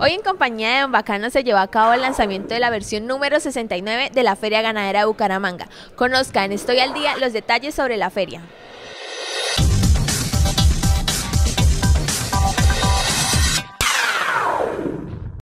Hoy en compañía de Don Bacano se llevó a cabo el lanzamiento de la versión número 69 de la Feria Ganadera de Bucaramanga. Conozca, en estoy al día, los detalles sobre la feria.